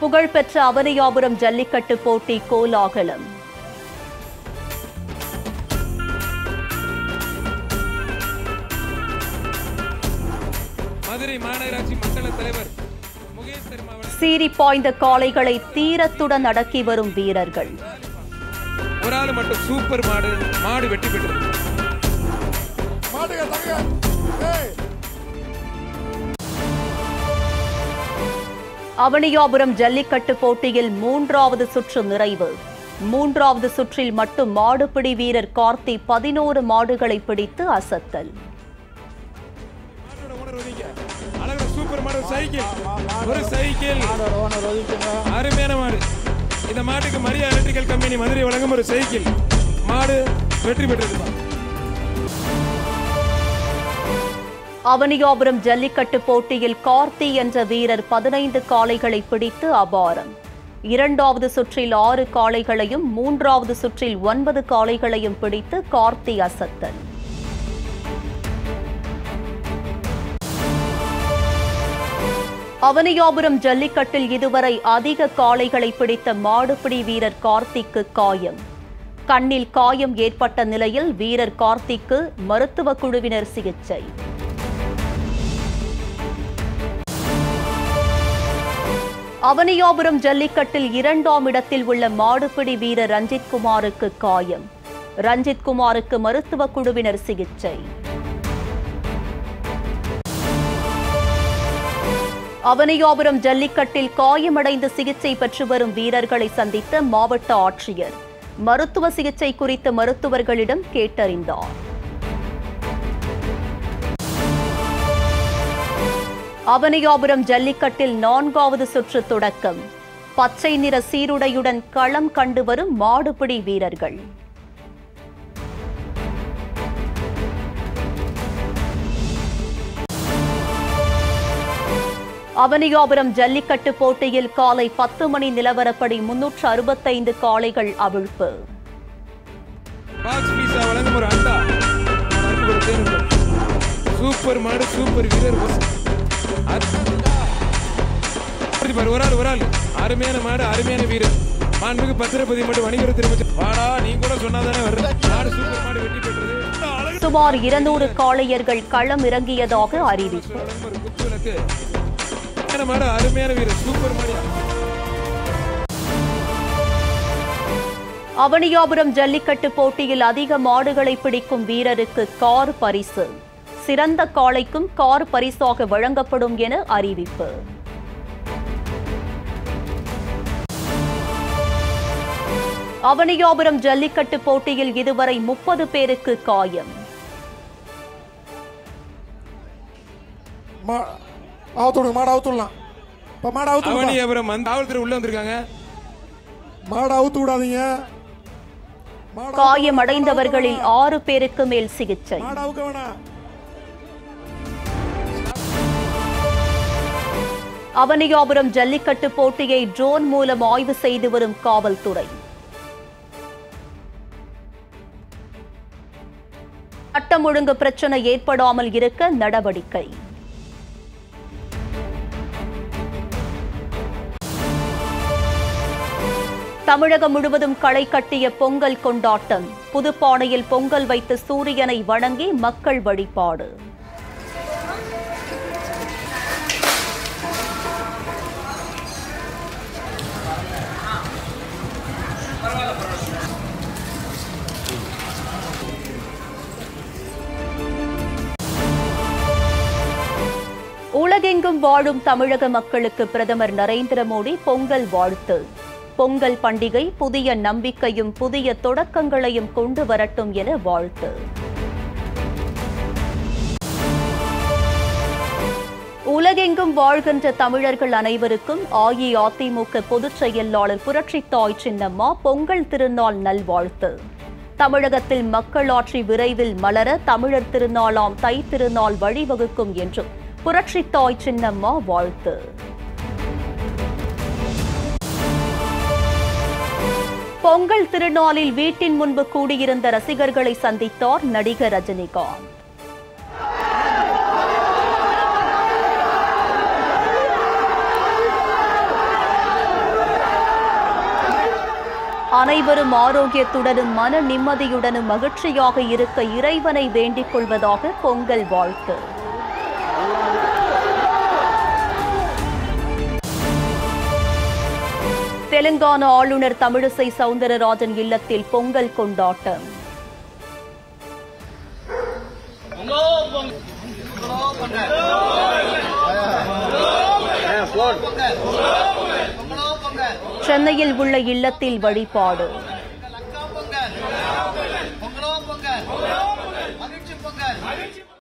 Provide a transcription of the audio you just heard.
புகழ்பெற்ற அவனியாபுரம் ஜல்லிக்கட்டு போட்டி கோலாகலம். மதுரை மாநகராட்சி மண்டல தலைவர் முகேஷ் சர்மா அவர்கள் சீறி பாய்ந்த காளைகளை தீரத்துடன் அடக்கி வரும் வீரர்கள். ஒரு ஆள் மட்டும் சூப்பர் மாடு மாடு வெற்றி பெற்றது. அவனியாபுரம் ஜல்லிக்கட்டு போட்டியில் மூன்றாவது சுற்று நிறைவு. மூன்றாவது சுற்றில் மட்டும் மாடுபிடி வீரர் கார்த்தி பதினோரு மாடுகளை பிடித்து அசத்தல். மாடு ஒரு சைக்கிள். அருமையான மாடு. இந்த மாட்டுக்கு மரியா எலக்ட்ரிக்கல் கம்பெனி மதுரை வழங்கும் ஒரு சைக்கிள். மாடு வெற்றி பெற்றது. அவனியாபுரம் ஜல்லிக்கட்டு போட்டியில் கார்த்தி என்ற வீரர் பதினைந்து காளைகளை பிடித்து அபாரம். இரண்டாவது சுற்றில் ஆறு காளைகளையும் மூன்றாவது சுற்றில் ஒன்பது காளைகளையும் பிடித்து கார்த்தி அசத்தல். அவனியாபுரம் ஜல்லிக்கட்டில் இதுவரை அதிக காளைகளை பிடித்த மாடுபிடி வீரர் கார்த்திக்கு காயம். கண்ணில் காயம் ஏற்பட்ட நிலையில் வீரர் கார்த்திக்கு மருத்துவ குழுவினர் சிகிச்சை. அவனியாபுரம் ஜல்லிக்கட்டில் இரண்டாம் இடத்தில் உள்ள மாடுபிடி வீரர் ரஞ்சித் குமாருக்கு காயம். ரஞ்சித் குமாருக்கு மருத்துவ குழுவினர் சிகிச்சை. அவனியாபுரம் ஜல்லிக்கட்டில் காயமடைந்து சிகிச்சை பெற்று வரும் வீரர்களை சந்தித்த மாவட்ட ஆட்சியர். மருத்துவ சிகிச்சை குறித்து மருத்துவர்களிடம் கேட்டறிந்தார். அவனியாபுரம் ஜல்லிக்கட்டில் நான்காவது சுற்று தொடக்கம். பச்சை நிற சீருடையுடன் களம் கண்டு வரும் மாடுபிடி வீரர்கள். அவனியாபுரம் ஜல்லிக்கட்டு போட்டியில் காலை பத்து மணி நிலவரப்படி முன்னூற்று அறுபத்தைந்து காளைகள் அவிழ்ப்பு. சூப்பர் மாடு சூப்பர் வீரர் அப்படி பாரு, ஒரு ஆள் ஒரு ஆள். அருமையான மாடு அருமையான வீரர் மாண்புக்கு பத்திரப்பதி மட்டும் வணிகர் திரும்ப வாடா நீ கூட சொன்னாதானே வர்ற மாடு சூப்பர் மாடு வெற்றி பெற்றது. சுமார் இருநூறு காளையர்கள் களம் இறங்கியதாக அறிவிப்பு அருமையான மாடு அருமையான வீரர் சூப்பர் மாடு. அவனியாபுரம் ஜல்லிக்கட்டு போட்டியில் அதிக மாடுகளை பிடிக்கும் வீரருக்கு கார் பரிசு. சிறந்த காளைக்கும் கார் பரிசாக வழங்கப்படும் என அறிவிப்பு. அவனியாபுரம் ஜல்லிக்கட்டு போட்டியில் இதுவரை முப்பது பேருக்கு காயம். மாடை இப்போ மாடை அவுத்து காவல்துறை உள்ள வந்திருக்காங்க. மாடை அவுத்து விடாதீங்க காயமடைந்தவர்களில் ஆறு பேருக்கு மேல் சிகிச்சை. அவனியாபுரம் ஜல்லிக்கட்டு போட்டியை ட்ரோன் மூலம் ஆய்வு செய்து வரும் காவல்துறை. சட்டம் ஒழுங்கு பிரச்சனை ஏற்படாமல் இருக்க நடவடிக்கை. தமிழகம் முழுவதும் களை கட்டிய பொங்கல் கொண்டாட்டம். புதுப்பானையில் பொங்கல் வைத்து சூரியனை வணங்கி மக்கள் வழிபாடு. உலகெங்கும் வாழும் தமிழக மக்களுக்கு பிரதமர் நரேந்திர மோடி பொங்கல் வாழ்த்து. பொங்கல் பண்டிகை புதிய நம்பிக்கையும் புதிய தொடக்கங்களையும் கொண்டு வரட்டும் என வாழ்த்து. உலகெங்கும் வாழ்கின்ற தமிழர்கள் அனைவருக்கும் அஇஅதிமுக பொதுச் செயலாளர் புரட்சித்தாய் சின்னம்மா பொங்கல் திருநாள் நல்வாழ்த்து. தமிழகத்தில் மக்களாட்சி விரைவில் மலர தமிழர் திருநாளாம் தை திருநாள் வழிவகுக்கும் என்றும் புரட்சித்தாய் சின்னம்மா வாழ்த்து. பொங்கல் திருநாளில் வீட்டின் முன்பு கூடியிருந்த ரசிகர்களை சந்தித்தார் நடிகர் ரஜினிகாந்த். அனைவரும் ஆரோக்கியத்துடனும் மன நிம்மதியுடனும் மகிழ்ச்சியாக இருக்க இறைவனை வேண்டிக் கொள்வதாக பொங்கல் வாழ்த்து. தெலுங்கானா ஆளுநர் தமிழிசை சவுந்தரராஜன் இல்லத்தில் பொங்கல் கொண்டாட்டம். சென்னையில் உள்ள இல்லத்தில் வழிபாடு. மகிழ்ச்சி பொங்கல்.